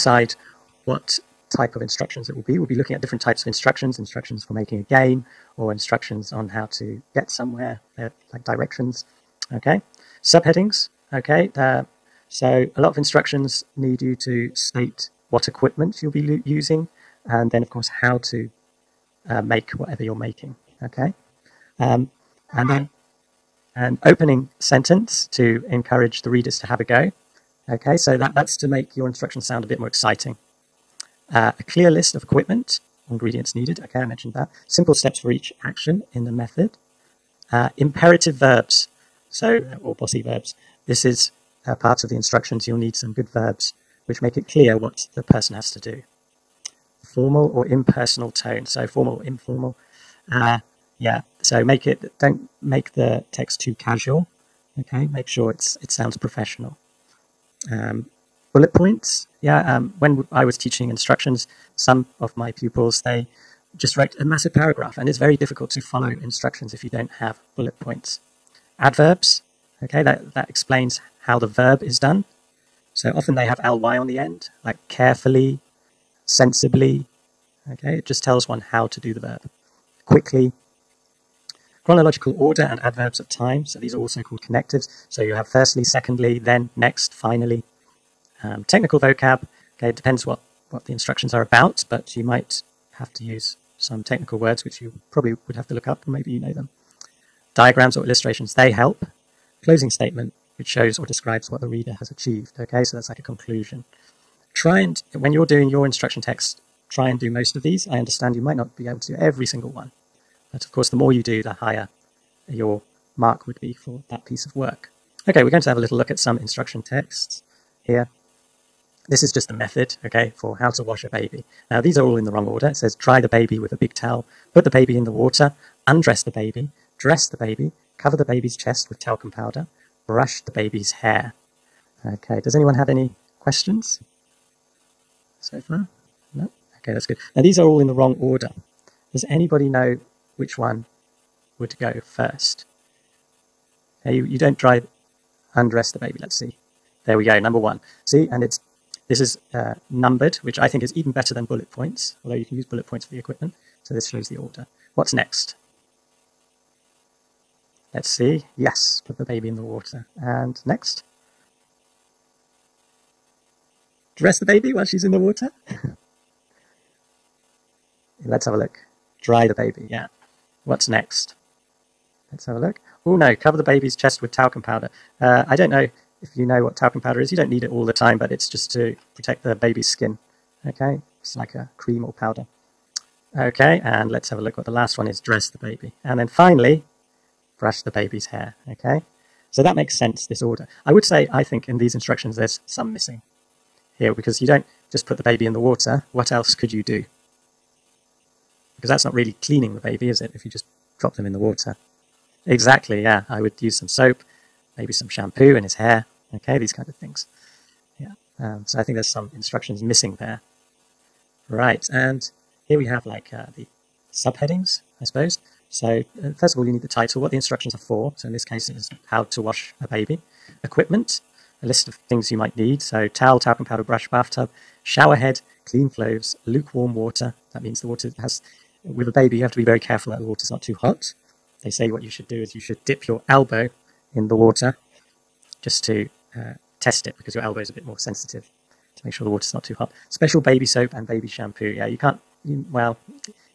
decide what type of instructions it will be. We'll be looking at different types of instructions, instructions for making a game, or instructions on how to get somewhere, uh, like directions. Okay, subheadings. Okay, uh, so a lot of instructions need you to state what equipment you'll be using, and then of course how to uh, make whatever you're making. Okay, um, and then an opening sentence to encourage the readers to have a go. Okay, so that, that's to make your instructions sound a bit more exciting. Uh, a clear list of equipment, ingredients needed. Okay, I mentioned that. Simple steps for each action in the method. Uh, imperative verbs, so or bossy verbs. This is uh, part of the instructions. You'll need some good verbs which make it clear what the person has to do. Formal or impersonal tone. So formal, or informal. Uh, yeah. So make it. Don't make the text too casual. Okay. Make sure it's it sounds professional. Um, bullet points. Yeah, um, when I was teaching instructions, some of my pupils, they just write a massive paragraph, and it's very difficult to follow instructions if you don't have bullet points. Adverbs, okay, that, that explains how the verb is done. So often they have ly on the end, like carefully, sensibly, okay, it just tells one how to do the verb. Quickly, chronological order and adverbs of time, so these are also called connectives. So you have firstly, secondly, then, next, finally. Um, technical vocab, okay, it depends what, what the instructions are about, but you might have to use some technical words which you probably would have to look up, maybe you know them. Diagrams or illustrations, they help. Closing statement, which shows or describes what the reader has achieved, okay, so that's like a conclusion. Try and, when you're doing your instruction text, try and do most of these. I understand you might not be able to do every single one, but of course, the more you do, the higher your mark would be for that piece of work. Okay, we're going to have a little look at some instruction texts here. This is just the method, okay, for how to wash a baby. Now, these are all in the wrong order. It says dry the baby with a big towel, put the baby in the water, undress the baby, dress the baby, cover the baby's chest with talcum powder, brush the baby's hair. Okay, does anyone have any questions so far? No? Okay, that's good. Now, these are all in the wrong order. Does anybody know which one would go first? Okay, you, you don't dry, undress the baby. Let's see. There we go, number one. See, and it's this is uh, numbered, which I think is even better than bullet points, although you can use bullet points for the equipment. So this shows the order. What's next? Let's see. Yes, put the baby in the water. And next? Dress the baby while she's in the water? Let's have a look. Dry the baby, yeah. What's next? Let's have a look. Oh no, cover the baby's chest with talcum powder. Uh, I don't know if you know what talcum powder is, you don't need it all the time, but it's just to protect the baby's skin. Okay, it's like a cream or powder. Okay, and let's have a look what the last one is, dress the baby. And then finally, brush the baby's hair, okay? So that makes sense, this order. I would say, I think in these instructions there's some missing here because you don't just put the baby in the water. What else could you do? Because that's not really cleaning the baby, is it, if you just drop them in the water? Exactly, yeah. I would use some soap, maybe some shampoo in his hair, okay, these kind of things. Yeah, um, so I think there's some instructions missing there. Right, and here we have like uh, the subheadings, I suppose. So uh, first of all, you need the title, what the instructions are for. So in this case, it is how to wash a baby. Equipment, a list of things you might need. So towel, talcum powder, brush, bathtub, shower head, clean clothes, lukewarm water. That means the water has, with a baby, you have to be very careful that the water's not too hot. They say what you should do is you should dip your elbow in the water just to uh, test it because your elbow is a bit more sensitive to make sure the water's not too hot. Special baby soap and baby shampoo. Yeah, you can't, you, well,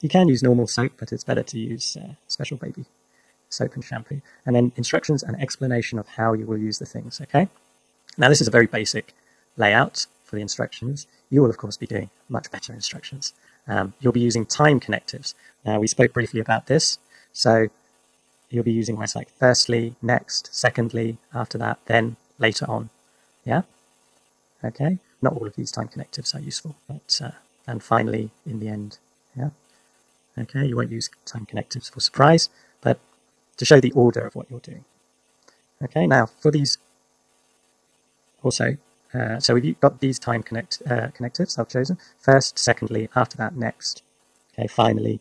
you can use normal soap, but it's better to use uh, special baby soap and shampoo. And then instructions and explanation of how you will use the things, okay? Now, this is a very basic layout for the instructions. You will, of course, be doing much better instructions. Um, you'll be using time connectives. Now, we spoke briefly about this. So you'll be using words like firstly, next, secondly, after that, then, later on. Yeah? Okay? Not all of these time connectives are useful, but, uh, and finally, in the end. Yeah? Okay, you won't use time connectives for surprise, but to show the order of what you're doing. Okay, now for these, also, uh, so we've got these time connect, uh, connectives I've chosen. First, secondly, after that, next. Okay, finally.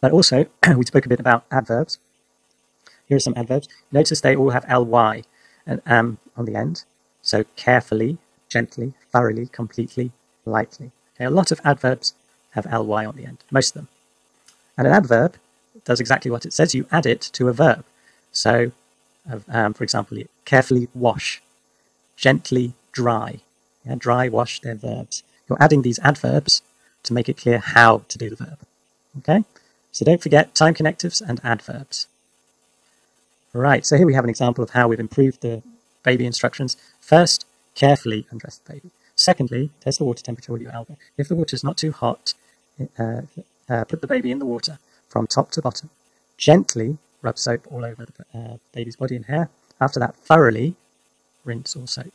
But also, we spoke a bit about adverbs. Here are some adverbs. Notice they all have ly and am on the end. So carefully, gently, thoroughly, completely, lightly. Okay, a lot of adverbs have ly on the end, most of them. And an adverb does exactly what it says. You add it to a verb. So, um, for example, carefully wash, gently dry. Yeah, dry, wash, they're verbs. You're adding these adverbs to make it clear how to do the verb. Okay? So don't forget time connectives and adverbs. Right, so here we have an example of how we've improved the baby instructions. First, carefully undress the baby. Secondly, test the water temperature with your elbow. If the water is not too hot, uh, uh, put the baby in the water from top to bottom. Gently rub soap all over the uh, baby's body and hair. After that, thoroughly rinse all soap.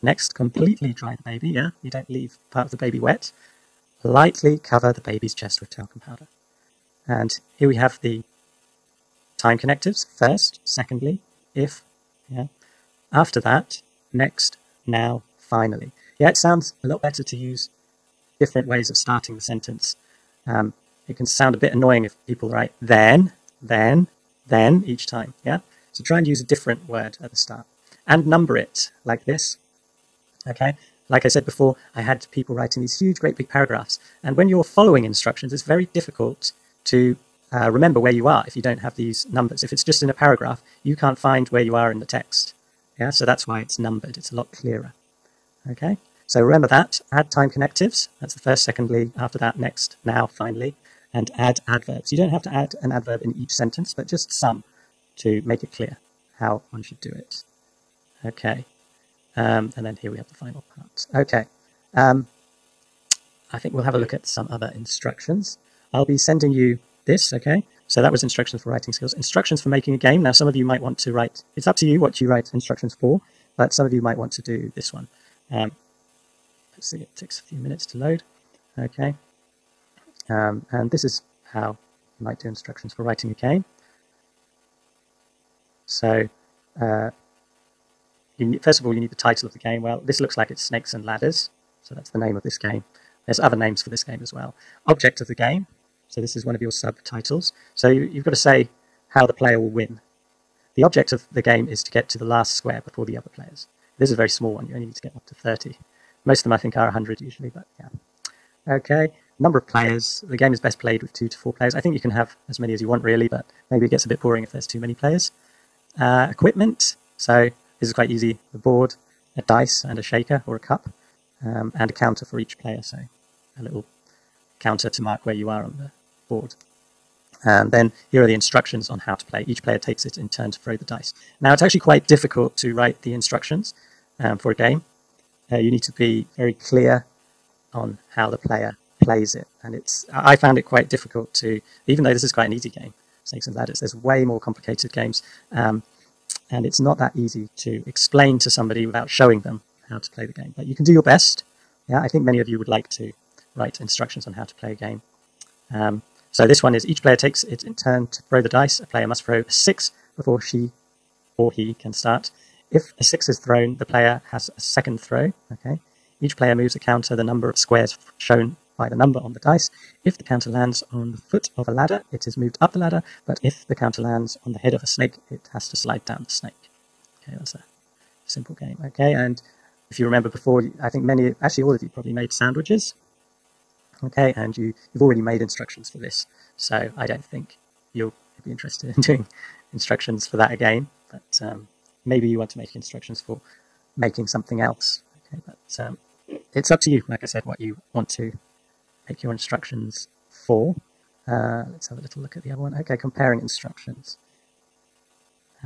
Next, completely dry the baby, yeah? You don't leave part of the baby wet. Lightly cover the baby's chest with talcum powder. And here we have the time connectives. First, secondly, if, yeah. After that, next, now, finally. Yeah, it sounds a lot better to use different ways of starting the sentence. Um, it can sound a bit annoying if people write then, then, then each time, yeah? So try and use a different word at the start. And number it like this, okay? Like I said before, I had people writing these huge, great big paragraphs. And when you're following instructions, it's very difficult to uh, remember where you are if you don't have these numbers. If it's just in a paragraph, you can't find where you are in the text. Yeah, so that's why it's numbered. It's a lot clearer. Okay, so remember that. Add time connectives. That's the first, secondly. After that, next, now, finally. And add adverbs. You don't have to add an adverb in each sentence, but just some to make it clear how one should do it. Okay. Um, and then here we have the final part. Okay. Um, I think we'll have a look at some other instructions. I'll be sending you this, okay? So that was instructions for writing skills. Instructions for making a game. Now, some of you might want to write, it's up to you what you write instructions for, but some of you might want to do this one. Um, let's see, it takes a few minutes to load. Okay. Um, and this is how you might do instructions for writing a game. So, uh, need, first of all, you need the title of the game. Well, this looks like it's Snakes and Ladders, so that's the name of this game. There's other names for this game as well. Object of the game, so this is one of your subtitles. So you, you've got to say how the player will win. The object of the game is to get to the last square before the other players. This is a very small one. You only need to get up to 30. Most of them, I think, are 100 usually, but yeah. Okay, number of players. The game is best played with two to four players. I think you can have as many as you want, really, but maybe it gets a bit boring if there's too many players. Uh, equipment. So this is quite easy. A board, a dice, and a shaker or a cup, um, and a counter for each player. So a little counter to mark where you are on the board. And then here are the instructions on how to play. Each player takes it in turn to throw the dice. Now, it's actually quite difficult to write the instructions um, for a game. Uh, you need to be very clear on how the player plays it. And it's I found it quite difficult to, even though this is quite an easy game, Snakes and Ladders, there's way more complicated games. Um, and it's not that easy to explain to somebody without showing them how to play the game. But you can do your best. Yeah, I think many of you would like to write instructions on how to play a game. Um, so this one is each player takes it in turn to throw the dice. A player must throw a six before she or he can start. If a six is thrown, the player has a second throw. Okay. Each player moves a counter the number of squares shown by the number on the dice. If the counter lands on the foot of a ladder, it is moved up the ladder. But if the counter lands on the head of a snake, it has to slide down the snake. Okay, that's a simple game. Okay, and if you remember before, I think many, actually all of you probably made sandwiches. Okay, and you, you've already made instructions for this, so I don't think you'll be interested in doing instructions for that again, but um, maybe you want to make instructions for making something else. Okay, but um, it's up to you, like I said, what you want to make your instructions for. Uh, let's have a little look at the other one. Okay, comparing instructions.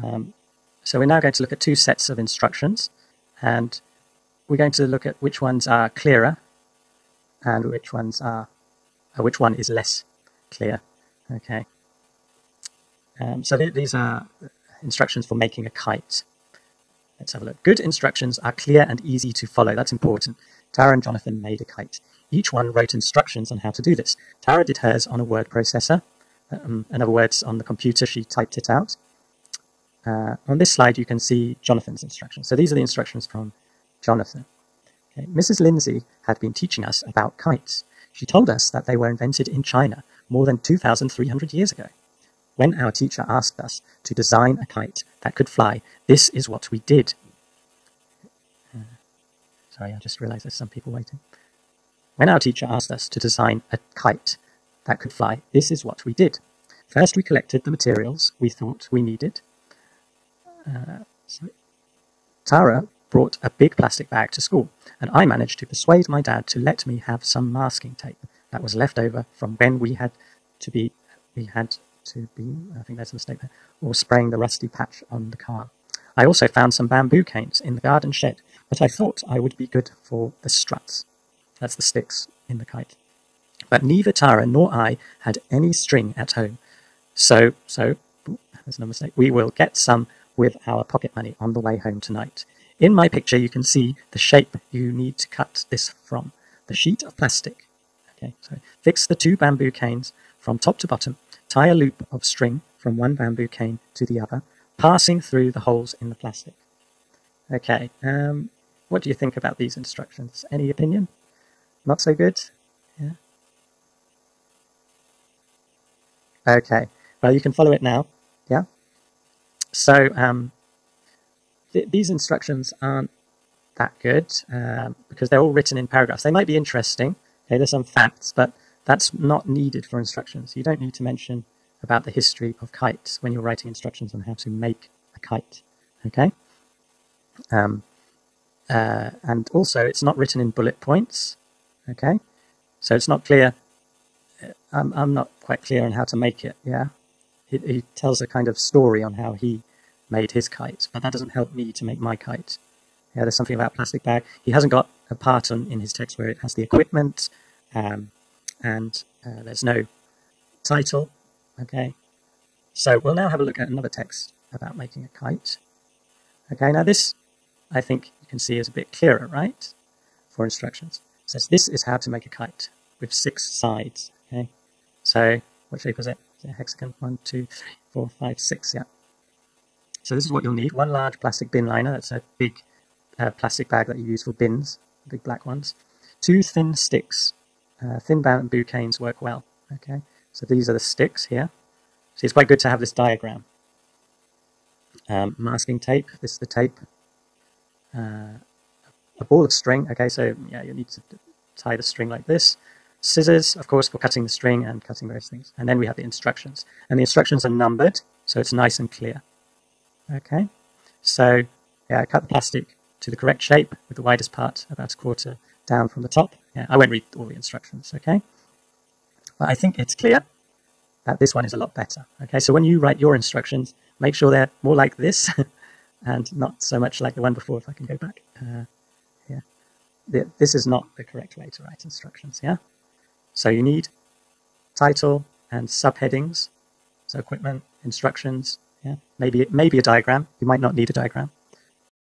Um, so we're now going to look at two sets of instructions, and we're going to look at which ones are clearer and which ones are, uh, which one is less clear. Okay. Um, so th these are instructions for making a kite. Let's have a look. Good instructions are clear and easy to follow. That's important. Tara and Jonathan made a kite. Each one wrote instructions on how to do this. Tara did hers on a word processor. Um, in other words, on the computer, she typed it out. Uh, on this slide, you can see Jonathan's instructions. So these are the instructions from Jonathan. Okay. Mrs. Lindsay had been teaching us about kites. She told us that they were invented in China more than 2,300 years ago. When our teacher asked us to design a kite that could fly, this is what we did. Sorry, I just realized there's some people waiting. When our teacher asked us to design a kite that could fly, this is what we did. First, we collected the materials we thought we needed. Uh, Tara brought a big plastic bag to school, and I managed to persuade my dad to let me have some masking tape that was left over from when we had to be we had to be I think there's a mistake there, or spraying the rusty patch on the car. I also found some bamboo canes in the garden shed, but I thought I would be good for the struts. That's the sticks in the kite. But neither Tara nor I had any string at home. So, so, there's no mistake. We will get some with our pocket money on the way home tonight. In my picture, you can see the shape you need to cut this from. The sheet of plastic. Okay, so fix the two bamboo canes from top to bottom. Tie a loop of string from one bamboo cane to the other passing through the holes in the plastic. Okay, um, what do you think about these instructions? Any opinion? Not so good? Yeah. Okay, well, you can follow it now. Yeah. So um, th these instructions aren't that good um, because they're all written in paragraphs. They might be interesting. Okay, there's some facts, but that's not needed for instructions. You don't need to mention about the history of kites when you're writing instructions on how to make a kite. Okay? Um, uh, and also, it's not written in bullet points. Okay? So it's not clear. I'm, I'm not quite clear on how to make it. Yeah? He, he tells a kind of story on how he made his kite, but that doesn't help me to make my kite. Yeah, there's something about plastic bag. He hasn't got a part on, in his text where it has the equipment, um, and uh, there's no title. Okay, so we'll now have a look at another text about making a kite. Okay, now this I think you can see is a bit clearer, right? For instructions. Says this is how to make a kite with six sides. Okay, so what shape is it? Is it a hexagon? One, two, three, four, five, six. Yeah. So this is what you'll need. One large plastic bin liner. That's a big uh, plastic bag that you use for bins, big black ones. Two thin sticks. Uh, thin bamboo canes work well. Okay. So these are the sticks here. So it's quite good to have this diagram. Um, masking tape, this is the tape. Uh, a ball of string, okay, so yeah, you need to tie the string like this. Scissors, of course, for cutting the string and cutting various things. And then we have the instructions. And the instructions are numbered, so it's nice and clear. Okay, so yeah, cut the plastic to the correct shape with the widest part about a quarter down from the top. Yeah, I won't read all the instructions, okay? But I think it's clear that this one is a lot better. Okay, so when you write your instructions, make sure they're more like this and not so much like the one before, if I can go back. Uh. This is not the correct way to write instructions, yeah? So you need title and subheadings, so equipment, instructions, yeah? Maybe, maybe a diagram. You might not need a diagram.